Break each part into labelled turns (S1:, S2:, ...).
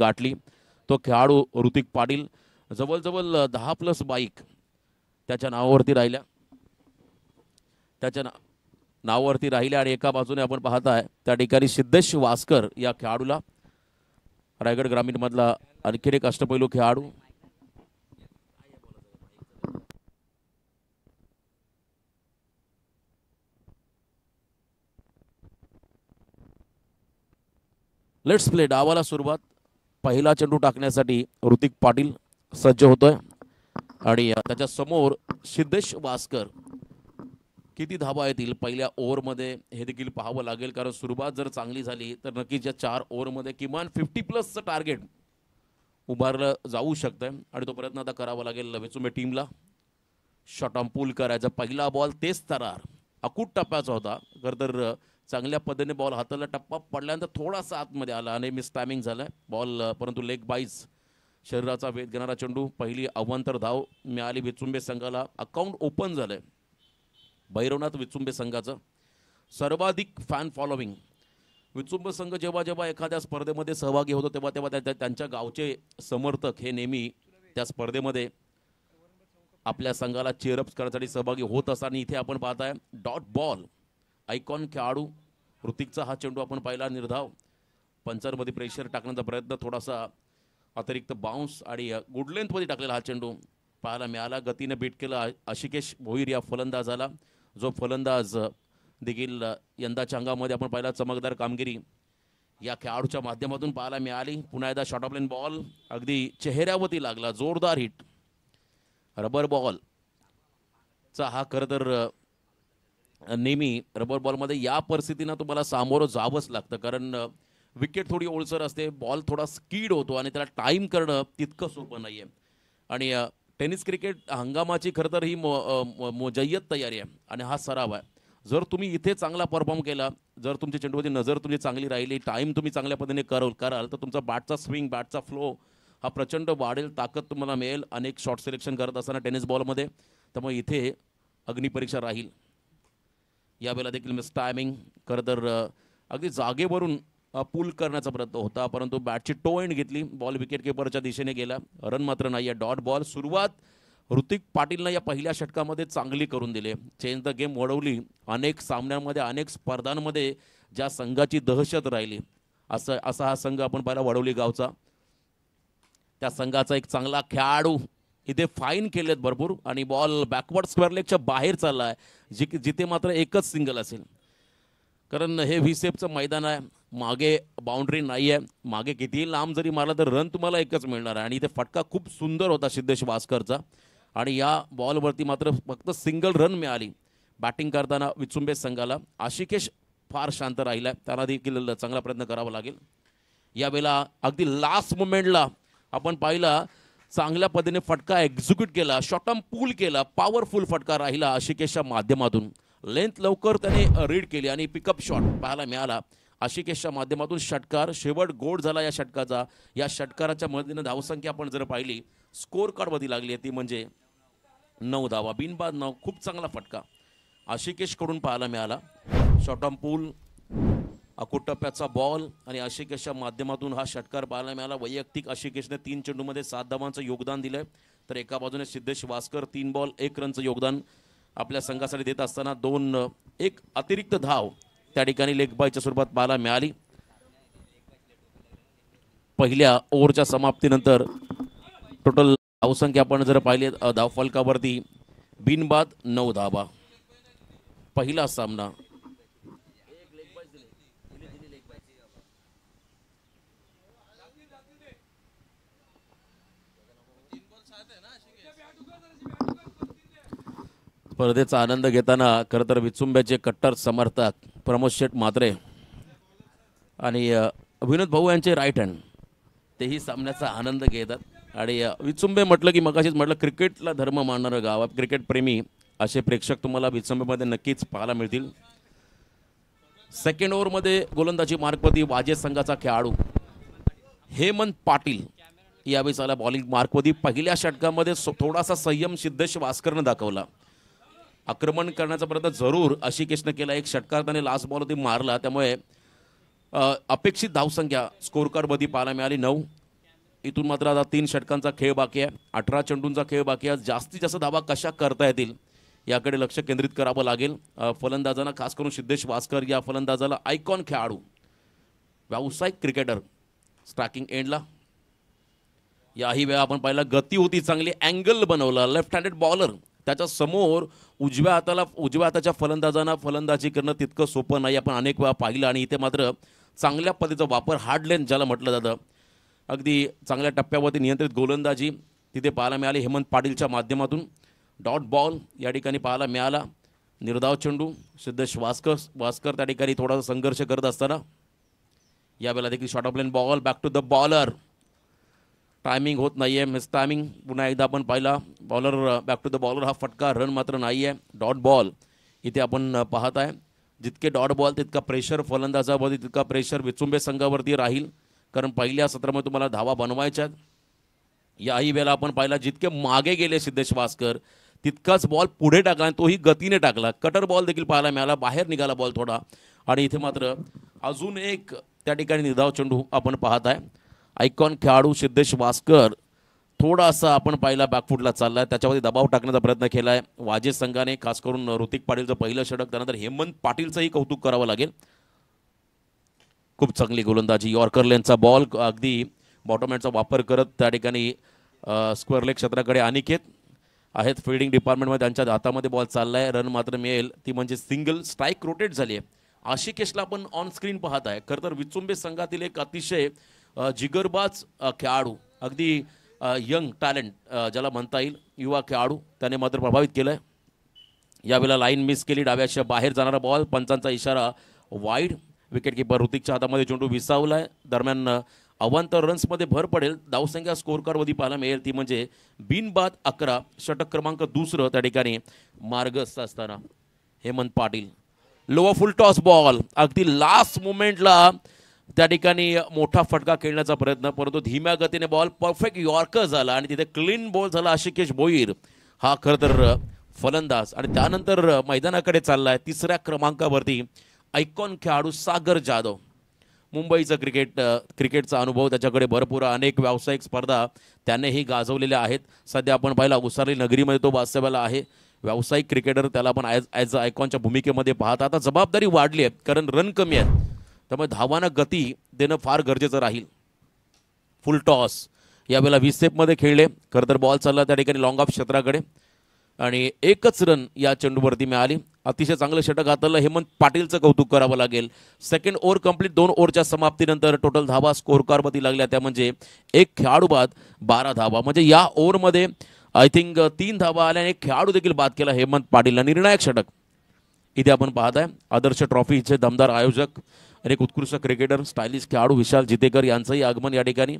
S1: गाठली. तो खेळाडू ऋतिक पाटील जवळजवळ दहा प्लस बाईक त्याच्या नावावरती राहिल्या. त्याच्या ना नावावरती राहिल्या आणि एका बाजूने आपण पाहताय त्या ठिकाणी सिद्धेश वास्कर या खेळाडूला रायगड ग्रामीणमधला आणखीन एक अष्टपैलू खेळाडू. लेट्स प्ले डावाला सुरुवात. पहिला चेंडू टाकण्यासाठी ऋतिक पाटील सज्ज होतोय. आणि त्याच्यासमोर त्याच्यासमोर सिद्धेश वास्कर किती धाबा येतील पहिल्या ओव्हरमध्ये हे देखील पाहावं लागेल. कारण सुरुवात जर चांगली झाली तर नक्कीच या चार ओव्हरमध्ये किमान फिफ्टी प्लसचं टार्गेट उभारलं जाऊ शकतंय. आणि तो प्रयत्न आता करावा लागेल लवेचुमे टीमला. शॉट ऑन पूल करायचा. पहिला बॉल तेच तरार. अकूट टप्प्याचा होता. खरं तर चांगल्या पद्धतीने बॉल हाताला टप्पा पडल्यानंतर थोडासा आतमध्ये आला. आणि मिस टायमिंग झालं बॉल परंतु लेग बाईज शरीराचा वेध घेणारा चेंडू पहिली अवांतर धाव मिळाली विचुंबे संघाला. अकाउंट ओपन झालंय. भैरवनाथ विचुंबे संघाचं. सर्वाधिक फॅन फॉलोविंग विचुंब संघ जेव्हा जेव्हा एखाद्या स्पर्धेमध्ये सहभागी होतो तेव्हा तेव्हा त्या- त्यांच्या गावचे समर्थक हे नेहमी त्या स्पर्धेमध्ये आपल्या संघाला चेअरअप करण्यासाठी सहभागी होत असताना इथे आपण पाहताय. डॉट बॉल आयकॉन खेळाडू ऋतिकचा हा चेंडू आपण पाहिला निर्धाव. पंचरमध्ये प्रेशर टाकण्याचा प्रयत्न थोडासा अतिरिक्त बाउन्स आणि गुड लेंथमध्ये टाकलेला हा चेंडू पाहायला मिळाला. गतीने बीट केला आशिकेश भोईर या फलंदाजाला जो फलंदाज देखील यंदाच्या अंगामध्ये आपण पाहिला चमकदार कामगिरी या खेळाडूच्या माध्यमातून पाहायला मिळाली. पुन्हा एकदा शॉर्ट ऑफ लेन बॉल अगदी चेहऱ्यावरती लागला. जोरदार हिट रबर बॉल चा हा खरं तर नेहमी रबर बॉलमध्ये या परिस्थितीनं तुम्हाला सामोरं जावंच लागतं. कारण विकेट थोडी ओळसर असते बॉल थोडा स्पीड होतो आणि त्याला टाईम करणं तितकं सोपं नाही आहे आणि टेनिस क्रिकेट हंगामाची खरं तर ही मो म- तयारी आहे आणि हा सराव आहे. जर तुम्ही इथे चांगला परफॉर्म केला जर तुमची चेंडूवरची नजर तुमची चांगली राहिली टाईम तुम्ही चांगल्या पद्धतीने कराल कराल तर तुमचा बॅटचा स्विंग बॅटचा फ्लो हा प्रचंड वाढेल ताकद तुम्हाला मिळेल अनेक शॉर्ट सिलेक्शन करत असताना टेनिस बॉलमध्ये त्यामुळे इथे अग्निपरीक्षा राहील. यावेळेला देखील मिस टायमिंग खरं तर अगदी जागेवरून पूल करण्याचा प्रयत्न होता परंतु बॅटची टो एंड घेतली. बॉल विकेट किपरच्या दिशेने गेला. रन मात्र नाही आहे. डॉट बॉल सुरुवात ऋतिक पाटीलनं या पहिल्या षटकामध्ये चांगली करून दिले. चेंज द गेम वळवली. अनेक सामन्यांमध्ये अनेक स्पर्धांमध्ये ज्या संघाची दहशत राहिली असं असा हा संघ आपण पाहिला वडवली गावचा. त्या संघाचा एक चांगला खेळाडू इथे फाईन केलेत भरपूर आणि बॉल बॅकवर्ड स्क्वेअर लेगच्या बाहेर चालला आहे जि जिथे मात्र एकच सिंगल असेल. कारण हे व्हीसेपचं मैदान आहे मागे बाउंड्री नाही आहे मागे कितीही लांब जरी मारला तर रन तुम्हाला एकच मिळणार आहे. आणि इथे फटका खूप सुंदर होता सिद्धेश भास्करचा. आणि या बॉलवरती मात्र फक्त सिंगल रन मिळाली बॅटिंग करताना विचुंबे संघाला. आशिकेश फार शांत राहिला आहे त्यांना देखील चांगला प्रयत्न करावा लागेल. यावेळेला अगदी लास्ट मुमेंटला आपण पाहिला चांगल्या पद्धतीने फटका एक्झिक्यूट केला शॉटम पूल केला पॉवरफुल फटका राहिला आशिकेशच्या माध्यमातून. लेंथ लवकर त्याने रीड केली आणि पिकअप शॉट पाहायला मिळाला. आशिकेशच्या माध्यमातून षटकार शेवट गोड झाला या षटकाचा. या षटकाराच्या मदतीने धावसंख्या आपण जर पाहिली स्कोर कार्डमध्ये लागली आहे ती म्हणजे नऊ धावा. बिनबाद नऊ खूप चांगला फटका. आशिकेशकडून पाहायला मिळाला. शॉर्ट ऑन पूल अकुटप्प्याचा बॉल आणि आशिकेशच्या माध्यमातून हा षटकार पाहायला मिळाला. वैयक्तिक आशिकेशने तीन चेंडूमध्ये सात धावांचं योगदान दिलंय. तर एका बाजूने सिद्धेश वास्कर तीन बॉल एक रनचं योगदान आपल्या संघासाठी देत असताना दोन एक अतिरिक्त धाव त्या ठिकाणी लेखबाईच्या स्वरूपात पाहायला मिळाली. पहिल्या ओव्हरच्या समाप्तीनंतर टोटल धावसंख्या आपण जर पाहिली धावफलकावरती बिनबाद नऊ धावा. पहिला सामना स्पर्धेचा आनंद घेताना खरं तर विचुंब्याचे कट्टर समर्थक प्रमोद शेठ मात्रे आणि विनोद भाऊ यांचे राईट हँड तेही सामन्याचा आनंद घेतात. आणि विचुंबे म्हटलं की मगाशीच म्हटलं क्रिकेटला धर्म मानणारं गाव आहे. असे प्रेक्षक तुम्हाला विचुंबेमध्ये नक्कीच पाहायला मिळतील. सेकंड ओव्हरमध्ये गोलंदाजी मार्कवती वाजे संघाचा खेळाडू हेमंत पाटील यावेळी आला बॉलिंग मार्कवती पहिल्या षटकामध्ये सो- थोडासा संयम सिद्धेश वास्करनं दाखवला. आक्रमण करण्याचा प्रयत्न जरूर अशिकेशनं केला. एक षटकार त्याने लास्ट बॉलवरती मारला. त्यामुळे अपेक्षित धावसंख्या स्कोर कार्डमध्ये पाहायला मिळाली. नऊ. इथून मात्र आता तीन षटकांचा खेळ बाकी आहे. अठरा चेंडूंचा खेळ बाकी आहे. जास्तीत जास्त धावा कशा करता येतील याकडे लक्ष केंद्रित करावं लागेल. फलंदाजांना खास करून सिद्धेश वासकर या फलंदाजाला आयकॉन खेळाडू व्यावसायिक क्रिकेटर स्ट्राकिंग एंडला याही वेळा आपण पाहिला गती होती चांगली अँगल बनवला. लेफ्ट हँडेड बॉलर त्याच्यासमोर उजव्या हाताला उजव्या हाताच्या फलंदाजांना फलंदाजी करणं तितकं सोपं नाही. आपण अनेक वेळा पाहिलं आणि इथे मात्र चांगल्या पद्धतीचा वापर हार्ड लेन ज्याला म्हटलं जातं. अगदी चांगल्या टप्प्यावरती नियंत्रित गोलंदाजी तिथे पाहायला मिळाली. हेमंत पाटीलच्या माध्यमातून डॉट बॉल या ठिकाणी पाहायला मिळाला. निर्धाव चेंडू सिद्धेश वास्कर वास्कर त्या ठिकाणी थोडासा संघर्ष करत असताना यावेळेला देखील short off lane ball back to the bowler timing होत नाही आहे मिस टायमिंग पुन्हा एकदा आपण पाहिला. Bowler back to the bowler हा फटका रन मात्र नाही आहे. डॉट बॉल इथे आपण पाहत आहे. जितके डॉट बॉल तितका प्रेशर फलंदाजावरती तितका प्रेशर विचुंबे संघावरती राहील. कारण पहिल्या सत्रामध्ये तुम्हाला धावा बनवायच्या आहेत. याही वेळेला आपण पाहिला जितके मागे गेले सिद्धेश भास्कर तितकाच बॉल पुढे टाकला आणि तोही गतीने टाकला. कटर बॉल देखील पाहायला मिळाला. बाहेर निघाला बॉल थोडा. आणि इथे मात्र अजून एक त्या ठिकाणी निधाव चेंडू आपण पाहत आहे. आयकॉन खेळाडू सिद्धेश भास्कर थोडासा आपण पाहिला बॅकफुटला चालला आहे त्याच्यावरती दबाव टाकण्याचा प्रयत्न केला आहे वाजे संघाने खास करून ऋतिक पाटीलचं पहिलं षटक त्यानंतर हेमंत पाटीलचंही कौतुक करावं लागेल. खूप चांगली गोलंदाजी. यॉर्कर लेनचा बॉल अगदी बॉटमॅटचा वापर करत त्या ठिकाणी स्क्वेअर लेग क्षेत्राकडे अनिकेत आहेत. फिल्डिंग डिपार्टमेंटमध्ये त्यांच्या हातामध्ये बॉल चालला आहे रन मात्र मिळेल. ती म्हणजे सिंगल स्ट्राईक रोटेट झाली आहे. आशिकेशला आपण ऑन स्क्रीन पाहत आहे. खरं तर विचुंबे संघातील एक अतिशय जिगरबाज खेळाडू. अगदी यंग टॅलेंट ज्याला म्हणता येईल युवा खेळाडू त्याने मात्र प्रभावित केलं आहे यावेळेला लाईन मिस केली डाव्याच्या बाहेर जाणारा बॉल पंचांचा इशारा वाईड विकेटकीपर ऋतिकच्या हातामध्ये चेंडू विसावला आहे दरम्यान अवांतर रन्समध्ये भर पडेल. धावसंख्या स्कोर कार्डवरती पाहायला मिळेल ती म्हणजे बिनबाद अकरा षटक क्रमांक दुसरं त्या ठिकाणी मार्गस्थ असताना हेमंत पाटील. लोवा फुल टॉस बॉल अगदी लास्ट मुमेंटला त्या ठिकाणी मोठा फटका खेळण्याचा प्रयत्न परंतु धीम्या गतीने बॉल परफेक्ट यॉर्कर झाला आणि तिथे क्लीन बॉल झाला आशिकेश भोईर हा खरं तर फलंदाज. आणि त्यानंतर मैदानाकडे चालला आहे तिसऱ्या क्रमांकावरती ऐकॉन खेळाडू सागर जाधव. मुंबईचं क्रिकेट क्रिकेटचा अनुभव त्याच्याकडे भरपूर अनेक व्यावसायिक स्पर्धा त्यानेही गाजवलेल्या आहेत. सध्या आपण पाहिला उसारली नगरीमध्ये तो वास्तव्याला आहे. व्यावसायिक क्रिकेटर त्याला आपण ॲज ॲज अ आयकॉनच्या भूमिकेमध्ये पाहता. आता जबाबदारी वाढली आहे कारण रन कमी आहेत. त्यामुळे धावांना गती देणं फार गरजेचं राहील. फुल टॉस यावेळेला वीस सेपमध्ये खेळले. खरं तर बॉल चालला त्या ठिकाणी लॉंग ऑफ क्षेत्राकडे. आणि एकच रन या चेंडूवरती मिळाली. अतिशय चांगलं षटक हाताळलं. हेमंत पाटीलचं कौतुक करावं लागेल. सेकंड ओव्हर कंप्लीट दोन ओव्हरच्या समाप्तीनंतर टोटल धावा स्कोर कार्डवरती लागल्या. त्या म्हणजे एक खेळाडू बाद बारा धावा. म्हणजे या ओव्हरमध्ये आय थिंक तीन धावा आल्या आणि एक खेळाडू देखील बाद केला हेमंत पाटीलला. निर्णायक षटक. इथे आपण पाहत आहे आदर्श ट्रॉफीचे दमदार आयोजक आणि एक उत्कृष्ट क्रिकेटर स्टायलिश खेळाडू विशाल जितेकर यांचंही आगमन या ठिकाणी.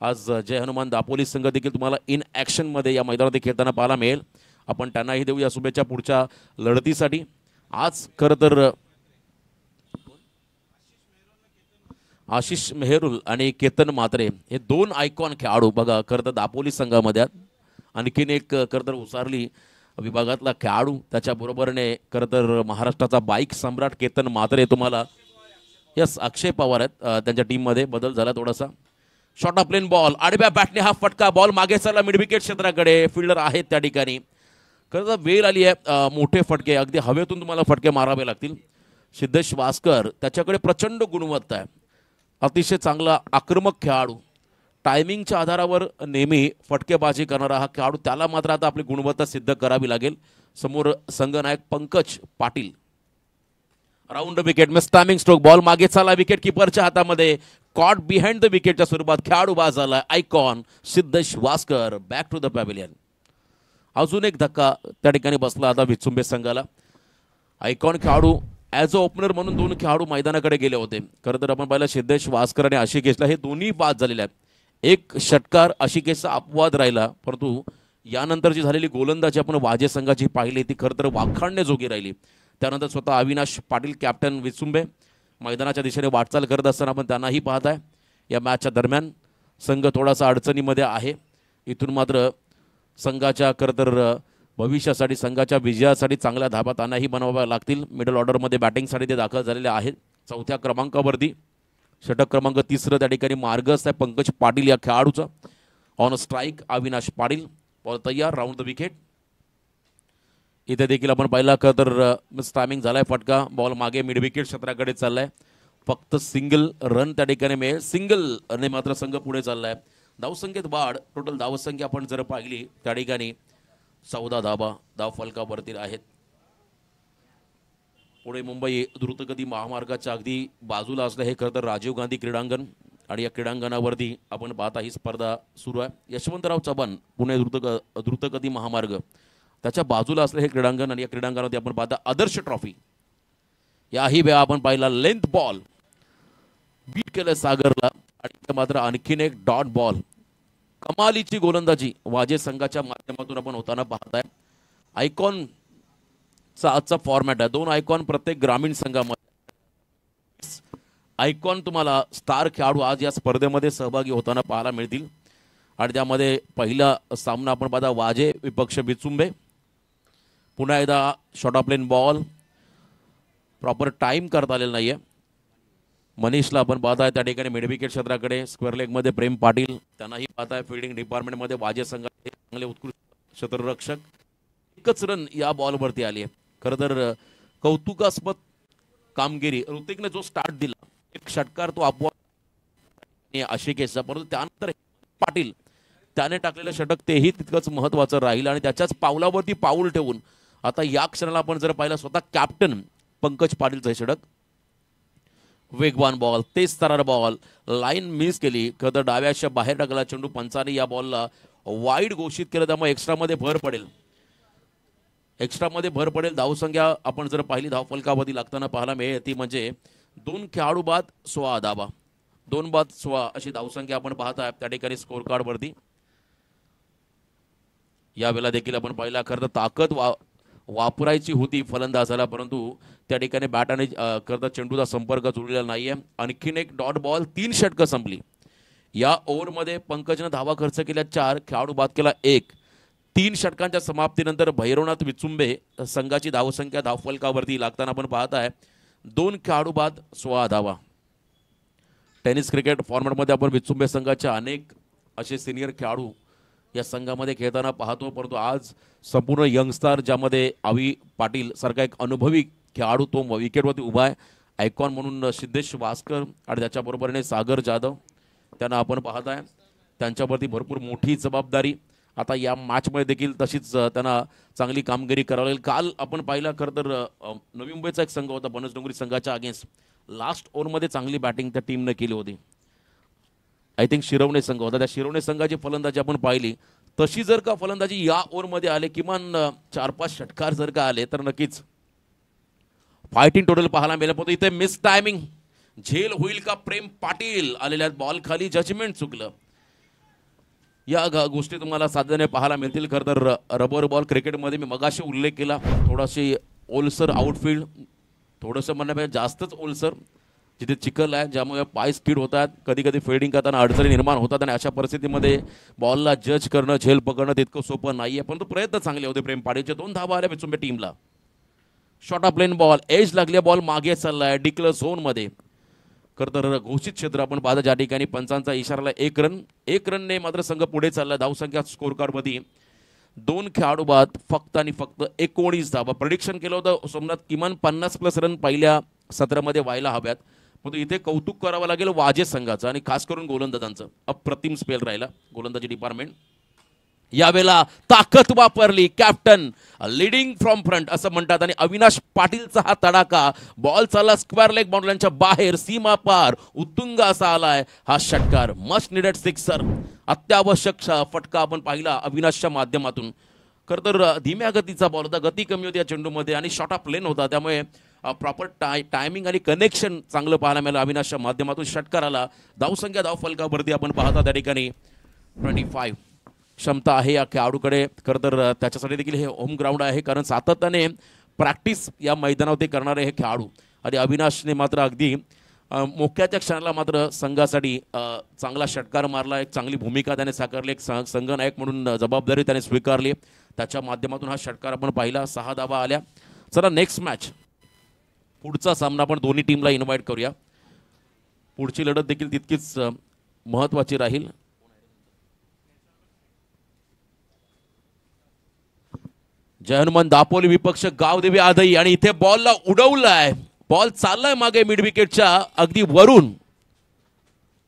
S1: आज जय हनुमान दापोली संघ देखील तुम्हाला इन ॲक्शनमध्ये या मैदानात खेळताना पाहायला मिळेल. आपण त्यांनाही देऊ या शुभेच्छा पुढच्या लढतीसाठी. आज खरं तर आशिष मेहरुल आणि केतन मात्रे हे दोन आयकॉन खेळाडू बघा खरं तर दापोली संघामध्ये आणखीन एक खरं तर उसारली विभागातला खेळाडू त्याच्याबरोबरने खरं तर महाराष्ट्राचा बाईक सम्राट केतन मात्रे तुम्हाला यस अक्षय पवार आहेत. त्यांच्या टीममध्ये बदल झाला थोडासा. शॉर्ट ऑफ प्लेन बॉल आडव्या बॅटने हा फटका. बॉल मागे सरला मिडविकेट क्षेत्राकडे. फिल्डर आहेत त्या ठिकाणी. खरं तर वेळ आली आहे. मोठे फटके. अगदी हवेतून तुम्हाला फटके मारावे लागतील. सिद्धेश वासकर त्याच्याकडे प्रचंड गुणवत्ता आहे. अतिशय चांगला आक्रमक खेळाडू. टायमिंगच्या आधारावर नेहमी फटकेबाजी करणारा हा खेळाडू. त्याला मात्र आता आपली गुणवत्ता सिद्ध करावी लागेल. समोर संघनायक Pankaj Patil. Round wicket miss stumping stroke ball मागे चाला विकेट किपरच्या हातामध्ये. कॉट बिहाइंड द विकेटच्या स्वरूपात खेळाडू बाद झाला. Icon Siddhesh Vaskar back to the pavilion अजून एक धक्का त्या ठिकाणी बसला आता विचुंबे संघाला. आयकॉन खेळाडू ॲज अ ओपनर म्हणून दोन खेळाडू मैदानाकडे गेले होते. खरं तर आपण पाहिलं सिद्धेश वास्कर आणि आशिकेशला हे दोन्ही बाद झालेले आहेत. एक षटकार आशिकेशचा अपवाद राहिला परंतु यानंतर जी झालेली गोलंदाजी आपण वाजे संघाची पाहिली ती खरं तर वाखाणण्याजोगी राहिली. त्यानंतर स्वतः अविनाश पाटील कॅप्टन विसुंबे. मैदानाच्या दिशेने वाटचाल करत असताना आपण त्यांनाही पाहत आहे या मॅचच्या दरम्यान संघ थोडासा अडचणीमध्ये आहे. इथून मात्र संघाच्या खरं तर भविष्यासाठी संघाच्या विजयासाठी चांगल्या धाबा त्यांनाही बनवाव्या लागतील. मिडल ऑर्डरमध्ये बॅटिंगसाठी ते दाखल झालेले आहेत. चौथ्या क्रमांकावरती षटक क्रमांक तिसरं त्या ठिकाणी मार्गस्थ आहे पंकज पाटील या खेळाडूचा. On strike Avinash Patil. Ball तयार राऊंड द विकेट इथे देखील आपण पाहिला का तर झाला झालाय फटका. बॉल मागे मिडविकेट क्षेत्राकडे चाललाय. फक्त सिंगल रन त्या ठिकाणी मिळेल. सिंगल ने मात्र संघ पुढे चाललाय. धावसंख्येत वाढ. टोटल धावसंख्या आपण जर पाहिली त्या ठिकाणी चौदा धाबा धाव फलकावरती आहेत. पुणे मुंबई द्रुतगती महामार्गाच्या अगदी बाजूला असलं हे खरं तर राजीव गांधी क्रीडांगण. आणि या क्रीडांगणावरती आपण पाहता ही स्पर्धा सुरू आहे. यशवंतराव चव्हाण पुणे द्रुतग द्रुतगती महामार्ग. त्याच्या बाजूला असलं हे क्रीडांगण आणि या क्रीडांगणामध्ये आपण पाहता आदर्श ट्रॉफी. याही वेळा आपण पाहिला लेंथ बॉल. बीट केलं सागरला आणि मात्र आणखीन एक डॉट बॉल. कमालीची गोलंदाजी वाजे संघाच्या माध्यमातून आपण होताना पाहताय. आयकॉन चा आजचा फॉर्मॅट आहे. दोन आयकॉन प्रत्येक ग्रामीण संघामध्ये. आयकॉन तुम्हाला स्टार खेळाडू आज या स्पर्धेमध्ये सहभागी होताना पाहायला मिळतील. आणि त्यामध्ये पहिला सामना आपण पाहता वाजे विपक्ष बिचुंबे. पुन्हा एकदा short of length ball proper time करता आलेला नाही आहे मनीषला आपण पाहताय त्या ठिकाणी मिडविकेट क्षेत्राकडे स्क्वेअर लेगमध्ये प्रेम पाटील. त्यांनाही पाहताय फिल्डिंग डिपार्टमेंटमध्ये वाजे संघाचे चांगले उत्कृष्ट क्षेत्ररक्षक एकच रन या बॉलवरती आली आहे. खरं तर कौतुकास्पद कामगिरी. ऋतिकने जो स्टार्ट दिला एक षटकार तो आपोआप आशिकेचा परंतु त्यानंतर पाटील त्याने टाकलेलं षटक तेही तितकंच महत्वाचं राहील आणि त्याच्याच पावलावरती पाऊल ठेवून आता या क्षणाला आपण जर पाहिलं स्वतः कॅप्टन पंकज पाटीलचं हे वेगवान बॉल तेज तरार बॉल लाईन मिस केली. खरं डाव्याच्या बाहेर टाकला चेंडू पंचाने या बॉलला वाईड घोषित केलं त्यामुळे एक्स्ट्रामध्ये भर पडेल. एक्स्ट्रामध्ये भर पडेल. धावसंख्या आपण जर पाहिली धावफलकावधी लागताना पाहायला मिळेल. ती म्हणजे दोन खेळाडू बाद सोळा धाबा दोन बाद सोळा अशी धावसंख्या आपण पाहत आहे त्या ठिकाणी स्कोर कार्डवरती यावेळेला देखील आपण पाहिला खरं तर ताकद वा वापरायची होती फलंदाजाला परंतु त्या ठिकाणी बॅट आणि करता चेंडूचा संपर्क जुळलेला नाही आहे आणखीन एक डॉट बॉल तीन षटकं संपली. या ओव्हरमध्ये पंकजनं धावा खर्च केल्या चार खेळाडू बाद केला एक. तीन षटकांच्या समाप्तीनंतर भैरवनाथ विचुंबे संघाची धावसंख्या धावफलकावरती लागताना आपण पाहत आहे दोन खेळाडू बाद सोळा धावा. टेनिस क्रिकेट फॉर्मॅटमध्ये आपण विचुंबे संघाच्या अनेक असे सिनियर खेळाडू या संघामध्ये खेळताना पाहतो परंतु आज संपूर्ण यंगस्टार ज्यामध्ये आवी पाटील सारखा एक अनुभवी खेळाडू तो विकेटवरती उभा आहे. आयकॉन म्हणून सिद्धेश भास्कर आणि त्याच्याबरोबरीने सागर जाधव त्यांना आपण पाहत आहे त्यांच्यावरती भरपूर मोठी जबाबदारी. आता या मॅचमध्ये देखील तशीच त्यांना चांगली कामगिरी करावी लागेल. काल आपण पाहिलं खरं तर नवी मुंबईचा एक संघ होता बनसडोंगरी संघाच्या अगेन्स्ट लास्ट ओव्हरमध्ये चांगली बॅटिंग त्या टीमने केली होती. आय थिंक शिरवणे संघ होता. त्या शिरवणे संघाची फलंदाजी आपण पाहिली. तशी जर का फलंदाजी या ओव्हरमध्ये आले किमान चार पाच षटकार जर का आले तर नक्कीच फायटिंग टोटल पाहायला मिळेल. पण इथे मिस टायमिंग झेल होईल का प्रेम पाटील? आलेल्या बॉल खाली जजमेंट चुकलं. या गोष्टी तुम्हाला साधने पाहायला मिळतील. खरं तर रबर बॉल क्रिकेटमध्ये मी मगाशी उल्लेख केला. थोडाशी ओलसर आउटफील्ड थोडंसं म्हणण्यापेक्षा जास्तच ओलसर. जिथे चिखल आहे ज्यामुळे पाय स्पीड होतात कधी कधी फिल्डिंग करताना अडचणी निर्माण होतात आणि अशा परिस्थितीमध्ये बॉलला जज करणं झेल पकडणं तितकं सोपं नाही आहे परंतु प्रयत्न चांगले होते प्रेम पाडीचे दोन धाबा आल्या पिचुंबे टीमला शॉर्ट ऑफ प्लेन बॉल एज लागले बॉल मागे चाललाय डिक्लर झोनमध्ये खरं तर घोषित क्षेत्र आपण पाहता ज्या ठिकाणी पंचांचा इशाराला एक रन एक रनने मात्र संघ पुढे चालला धावसंख्या स्कोर कार्डमध्ये दोन खेळाडू बाद फक्त आणि फक्त एकोणीस धावा. प्रडिक्शन केलं होतं सोमनाथ किमान पन्नास प्लस रन पहिल्या सत्रामध्ये व्हायला हव्यात. परंतु इथे कौतुक करावं लागेल वाजे संघाचं आणि खास करून गोलंदाजांचं. अप्रतिम स्पेल राहिला गोलंदाजी डिपार्टमेंट यावेळेला ताकद वापरली कॅप्टन लिडिंग फ्रॉम फ्रंट असं म्हणतात. आणि अविनाश पाटीलचा हा तडाखा बॉल चालला स्क्वेअर लेग बाउंड्रीच्या बाहेर सीमा पार उत्तुंग असा आलाय. हा षटकार मस्ट निडेड सिक्सर अत्यावश्यक फटका आपण पाहिला अविनाशच्या माध्यमातून. खरं तर धीम्या गतीचा बॉल होता. गती कमी होती या चेंडूमध्ये आणि शॉर्ट ऑफ प्लेन होता. त्यामुळे प्रॉपर टाय टायमिंग आणि कनेक्शन चांगलं पाहायला मिळालं. अविनाशच्या माध्यमातून षटकाराला धावसंख्या धाव फलकावरती आपण पाहता त्या ठिकाणी. ट्वेंटी फाईव्ह क्षमता आहे या खेळाडूकडे. खरं तर त्याच्यासाठी देखील हे होम ग्राउंड आहे. कारण सातत्याने प्रॅक्टिस या मैदानावरती करणारे हे खेळाडू. आणि अविनाशने मात्र अगदी मोक्याच्या क्षणाला मात्र संघासाठी चांगला षटकार मारला. एक चांगली भूमिका त्याने साकारली. एक संघनायक म्हणून जबाबदारी त्याने स्वीकारली. त्याच्या माध्यमातून हा षटकार आपण पाहिला. सहा धावा आल्या. चला नेक्स्ट मॅच पुढचा सामना आपण दोन्ही टीमला इन्व्हाइट करूया. पुढची लढत देखील तितकीच महत्त्वाची राहील. जय हनुमान दापोली विपक्ष गावदेवी आदई आणि इथे बॉलला उडवलाय. बॉल चाललाय मागे मिड विकेटच्या अगदी वरून.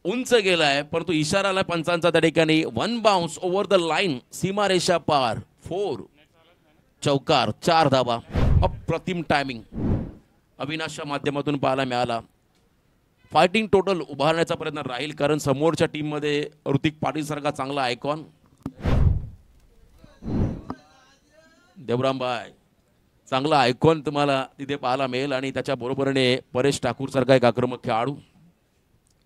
S1: उंच गेलाय परंतु इशारा आलाय पंचांचा त्या ठिकाणी. One bounce over the line सीमारेषा पार. फोर चौकार चार धावा. अप्रतिम टायमिंग अविनाशच्या माध्यमातून पाहायला मिळाला. फायटिंग टोटल उभारण्याचा प्रयत्न राहील कारण समोरच्या टीममध्ये ऋतिक पाटीलसारखा चांगला आयकॉन देवरामबाय चांगला आयकॉन तुम्हाला तिथे पाहायला मिळेल आणि त्याच्या बरोबरीने परेश ठाकूरसारखा एक आक्रमक खेळाडू.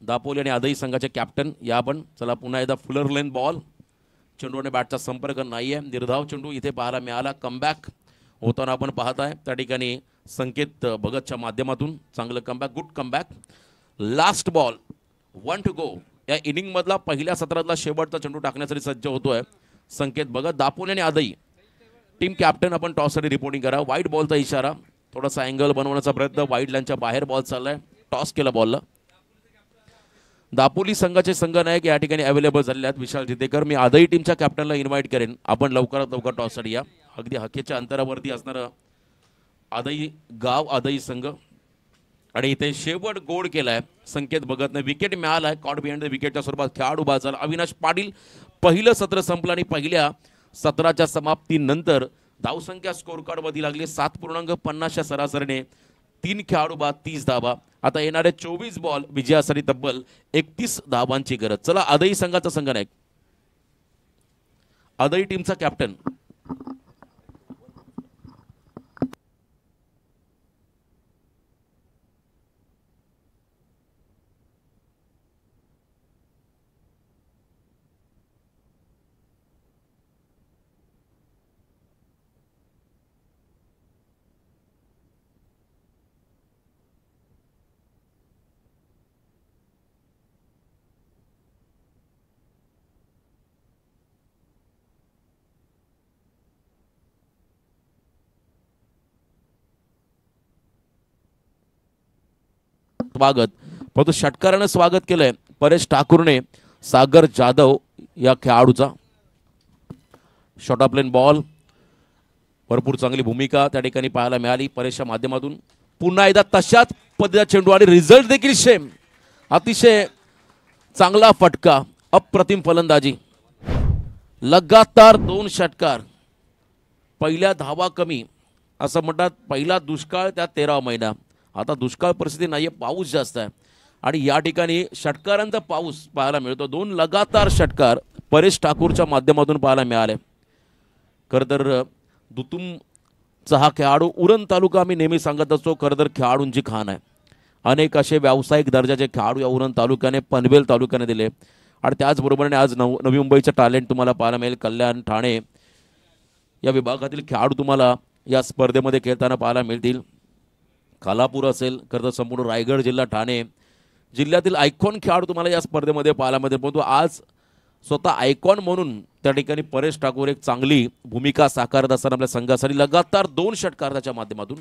S1: दापोली आणि आदई संघाचे कॅप्टन या पण. चला पुन्हा एकदा फुलर लेन बॉल चेंडूने बॅटचा संपर्क नाही आहे निर्धाव चेंडू इथे पाहायला मिळाला. कमबॅक होताना आपण पाहत आहे त्या ठिकाणी संकेत भगतच्या माध्यमातून चांगलं comeback good comeback last ball one to go या इनिंगमधला पहिल्या सत्रातला शेवटचा चेंडू टाकण्यासाठी सज्ज होतोय संकेत भगत दापोली आणि आदई. टीम कॅप्टन आपण टॉससाठी रिपोर्टिंग करा. वाईट बॉलचा इशारा. थोडासा अँगल बनवण्याचा प्रयत्न. वाईट लाईनच्या बाहेर बॉल चाललाय. टॉस केला बॉलला दापोली संघाचे संघनायक या ठिकाणी अवेलेबल झालेले आहेत विशाल जितेकर. मी आदई टीमच्या कॅप्टनला इन्व्हाइट करेन. आपण लवकरात लवकर टॉससाठी या. अगदी हकेच्या अंतरावरती असणारं आदई गाव आदई संघ. आणि इथे शेवट गोड केलाय. संकेत भगतने विकेट मिळालाय. कॉट बिहाइंड विकेटच्या स्वरूपात खेळाडू उभा झाला. अविनाश पाटील पहिलं सत्र संपलं आणि पहिल्या सत्राच्या समाप्तीनंतर धावसंख्या स्कोर कार्डवरती लागली. सात पूर्णांक पन्नासच्या सरासरीने तीन खेळाडू बाद तीस धावा. आता येणारे चोवीस बॉल विजयासाठी तब्बल एकतीस धावांची गरज. चला आदई संघाचा संघ नाही आदई टीमचा कॅप्टन स्वागत. परंतु षटकारानं स्वागत केलंय परेश ठाकूरने. सागर जाधव या खेळाडूचा. शॉर्ट ऑफ लेन बॉल भरपूर चांगली भूमिका त्या ठिकाणी पाहायला मिळाली परेशच्या माध्यमातून. पुन्हा एकदा तशाच पद्धतीचा चेंडू आणि रिझल्ट देखील सेम अतिशय चांगला फटका. अप्रतिम फलंदाजी. लगातार दोन षटकार. पहिल्या धावा कमी. असं म्हणतात पहिला दुष्काळ त्या तेरावा महिना. आता दुष्काळ परिस्थिती नाही आहे पाऊस जास्त आहे. आणि या ठिकाणी षटकारांचा पाऊस पाहायला मिळतो. दोन लगातार षटकार परेश ठाकूरच्या माध्यमातून पाहायला मिळाले. खरं तर दुतुमचा हा खेळाडू उरण तालुका आम्ही नेहमी सांगत असतो खरं तर खेळाडूंची खाण आहे. अनेक असे व्यावसायिक दर्जाचे खेळाडू या उरण तालुक्याने पनवेल तालुक्याने दिले. आणि त्याचबरोबरने आज नव नवी मुंबईचं टॅलेंट तुम्हाला पाहायला मिळेल. कल्याण ठाणे या विभागातील खेळाडू तुम्हाला या स्पर्धेमध्ये खेळताना पाहायला मिळतील. खालापूर असेल खरं तर संपूर्ण रायगड जिल्हा ठाणे. जिल्ह्यातील आयकॉन खेळाडू तुम्हाला या स्पर्धेमध्ये पाहायला मिळतील. परंतु आज स्वतः आयकॉन म्हणून त्या ठिकाणी परेश ठाकूर एक चांगली भूमिका साकारत असताना आपल्या संघासाठी लगातार दोन षटकार त्याच्या माध्यमातून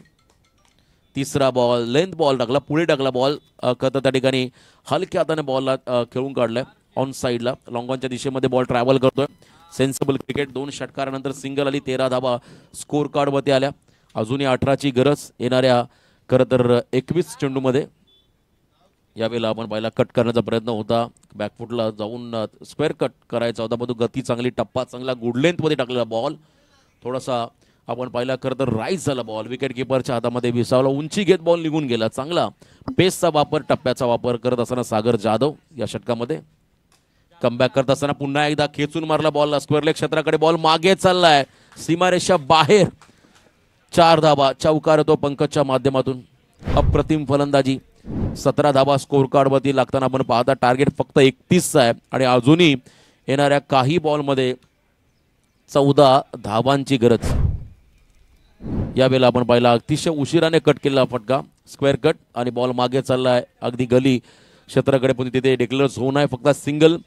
S1: तिसरा बॉल लेंथ बॉल टाकला पुढे टाकला बॉल. खरं त्या ठिकाणी हलक्या हाताने बॉलला खेळून काढलाय. ऑन साईडला लॉंगॉनच्या दिशेमध्ये बॉल ट्रॅव्हल करतोय. सेन्सिबल क्रिकेट दोन षटकारानंतर सिंगल आली तेरा धाबा स्कोर कार्डवरती आल्या. अजूनही अठराची गरज येणाऱ्या खरं तर एकवीस चेंडूमध्ये यावेळेला आपण पाहिला कट करण्याचा प्रयत्न होता. बॅकफुटला जाऊन स्क्वेअर कट करायचा होता. परंतु गती चांगली टप्पा चांगला गुड लेंथमध्ये टाकलेला बॉल थोडासा आपण पाहिला खरं तर राईस झाला बॉल विकेट किपरच्या हातामध्ये विसावला. उंची घेत बॉल निघून गेला. चांगला पेसचा वापर टप्प्याचा वापर करत असताना सागर जाधव या षटकामध्ये कमबॅक करत असताना पुन्हा एकदा खेचून मारला बॉलला स्क्वेअर लेग क्षेत्राकडे बॉल मागे चाललाय. सीमारेषा बाहेर. चार धाबा चौकार तो पंकजच्या माध्यमातून. अप्रतिम फलंदाजी. सतरा धाबा स्कोर कार्डवरती लागताना आपण पाहता टार्गेट फक्त एकतीसचा आहे आणि अजूनही येणाऱ्या काही बॉलमध्ये चौदा धाबांची गरज. यावेळेला आपण पाहिला अतिशय उशिराने कट केलेला फटका. स्क्वेअर कट आणि बॉल मागे चालला आहे अगदी गली क्षेत्राकडे पण तिथे डिक्लेअर झोन आहे फक्त सिंगल.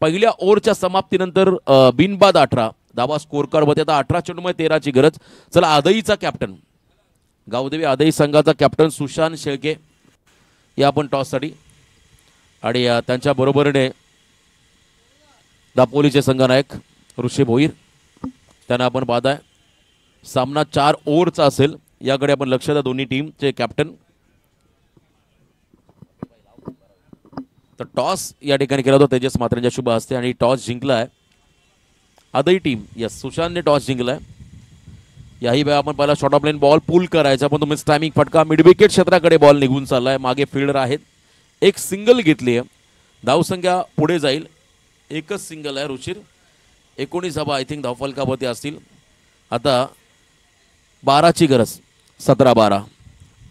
S1: पहिल्या ओव्हरच्या समाप्तीनंतर बिनबाद अठरा. धावा स्कोर कार्डमध्ये आता अठरा चेंडूमध्ये तेराची गरज. चला आदईचा कॅप्टन गावदेवी आदई संघाचा कॅप्टन सुशांत शेळके. या आपण टॉससाठी आणि त्यांच्या बरोबरीने दापोलीचे संघनायक ऋषी भोईर. त्यांना आपण बाद आहे सामना चार ओव्हरचा असेल. याकडे आपण लक्ष द्या दोन्ही टीमचे कॅप्टन तर टॉस या ठिकाणी केला होता तेजस मात्रेंच्या शुभ असते आणि टॉस जिंकला आहे आदही टीम. यस सुशांतने टॉस जिंकलाय. याही वेळा आपण पहिला short of line ball pull करायचा पण तुम्ही स्टॅमिंग फटका. मिड विकेट क्षेत्राकडे बॉल निघून चाललाय. मागे फिल्डर आहेत. एक सिंगल घेतली आहे. धावसंख्या पुढे जाईल. एकच सिंगल आहे रुचिर एकोणीस धाबा आय थिंक धावफलकावरती असतील. आता बाराची गरज. सतरा बारा.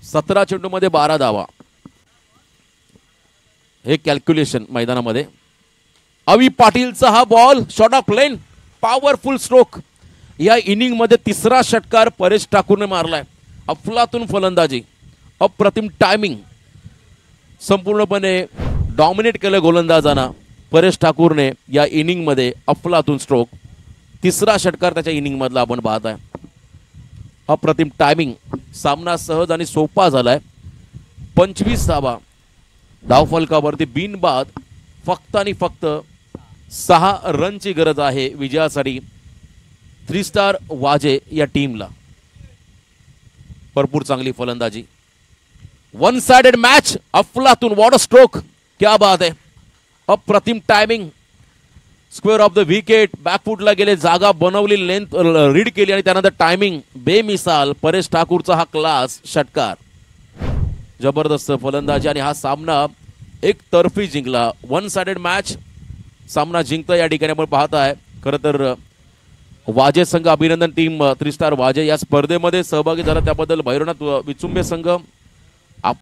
S1: सतरा चेंडूमध्ये बारा धावा. हे कॅल्क्युलेशन मैदानामध्ये. अवी पाटीलचा हा ball short of length powerful stroke या इनिंगमध्ये तिसरा षटकार परेश ठाकूरने मारलाय. अफलातून फलंदाजी. अप्रतिम टायमिंग संपूर्णपणे डॉमिनेट केलं गोलंदाजांना परेश ठाकूरने या इनिंगमध्ये अफलातून स्ट्रोक तिसरा षटकार त्याच्या इनिंगमधला आपण पाहत आहे. अप्रतिम टायमिंग सामना सहज आणि सोपा झालाय. पंचवीस धावा. धावफलकावरती बिनबाद. फक्त आणि फक्त सहा रनची गरज आहे विजयासाठी. थ्री स्टार वाजे या टीमला. भरपूर चांगली फलंदाजी. वन साइडेड मॅच अफलातून वॉटर स्ट्रोक क्या बात आहे. अप्रतिम timing square off the wicket बॅकफुटला गेले जागा बनवली लेंथ रीड केली आणि त्यानंतर टायमिंग बेमिसाल परेश ठाकूरचा हा क्लास षटकार. जबरदस्त फलंदाजी आणि हा सामना एक तर्फी जिंकला. वन साइडेड मॅच सामना जिंकता या ठिकाणी आपण पाहत आहे खरं तर वाजे संघ अभिनंदन टीम थ्री स्टार वाजे या स्पर्धेमध्ये सहभागी झाला. त्याबद्दल भैरवनाथ विचुंबे संघ आप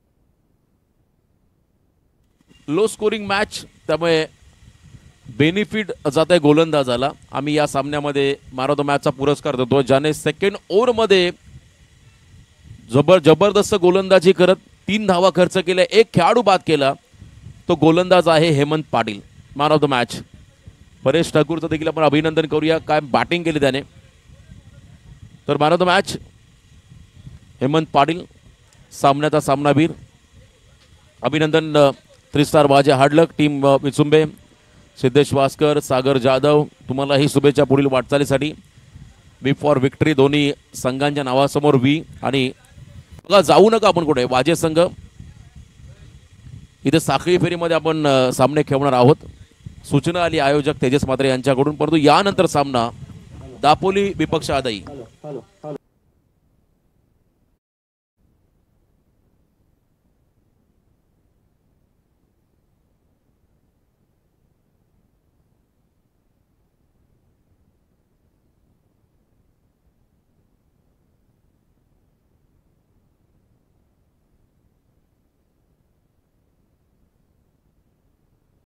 S1: लो स्कोरिंग मॅच त्यामुळे बेनिफिट जात आहे गोलंदाजाला. आम्ही या सामन्यामध्ये मॅन ऑफ द मॅचचा पुरस्कार देतो ज्याने सेकंड ओव्हरमध्ये जबर जबरदस्त गोलंदाजी करत तीन धावा खर्च केल्या एक खेळाडू बाद केला. तो गोलंदाज आहे Hemant Patil. Man of the match Paresh ठाकूरचं देखील आपण अभिनंदन करूया. काय बॅटिंग केली त्याने. तर man of the match Hemant Patil सामन्याचा सामनावीर. अभिनंदन three star Waje hard luck team A, Siddhesh Vaskar Sagar Jadhav. तुम्हालाही शुभेच्छा पुढील वाटचालीसाठी. वी फॉर विक्टरी दोन्ही संघांच्या नावासमोर वी आणि बघा जाऊ नका आपण कुठे. वाजे संघ. इथे साखळी फेरीमध्ये आपण सामने खेळणार आहोत. सूचना आली आयोजक तेजस मात्रे यांच्याकडून परंतु यानंतर सामना दापोली विपक्ष आदाई.